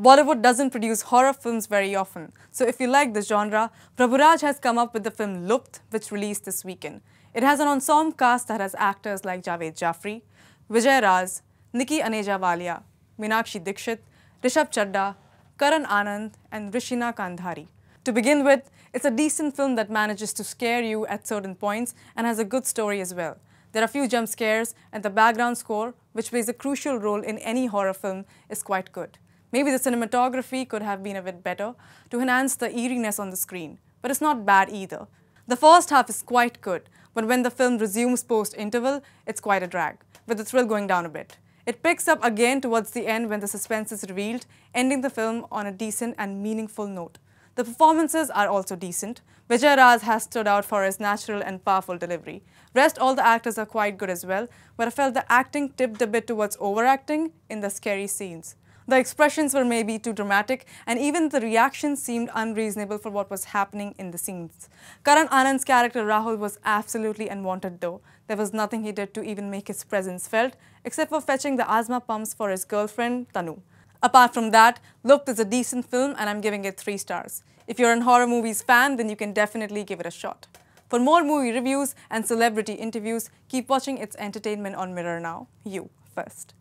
Bollywood doesn't produce horror films very often, so if you like the genre, Prabhuraj has come up with the film Lupt, which released this weekend. It has an ensemble cast that has actors like Javed Jafri, Vijay Raaz, Nikki Aneja Walia, Meenakshi Dikshit, Rishabh Chadda, Karan Anand, and Rishina Kandhari. To begin with, it's a decent film that manages to scare you at certain points and has a good story as well. There are a few jump scares, and the background score, which plays a crucial role in any horror film, is quite good. Maybe the cinematography could have been a bit better to enhance the eeriness on the screen, but it's not bad either. The first half is quite good, but when the film resumes post-interval, it's quite a drag, with the thrill going down a bit. It picks up again towards the end when the suspense is revealed, ending the film on a decent and meaningful note. The performances are also decent. Vijay Raaz has stood out for his natural and powerful delivery. Rest all the actors are quite good as well, but I felt the acting tipped a bit towards overacting in the scary scenes. The expressions were maybe too dramatic and even the reactions seemed unreasonable for what was happening in the scenes. Karan Anand's character Rahul was absolutely unwanted though. There was nothing he did to even make his presence felt except for fetching the asthma pumps for his girlfriend Tanu. Apart from that, Lupt is a decent film and I'm giving it 3 stars. If you're a horror movies fan, then you can definitely give it a shot. For more movie reviews and celebrity interviews, keep watching It's Entertainment on Mirror Now. You first.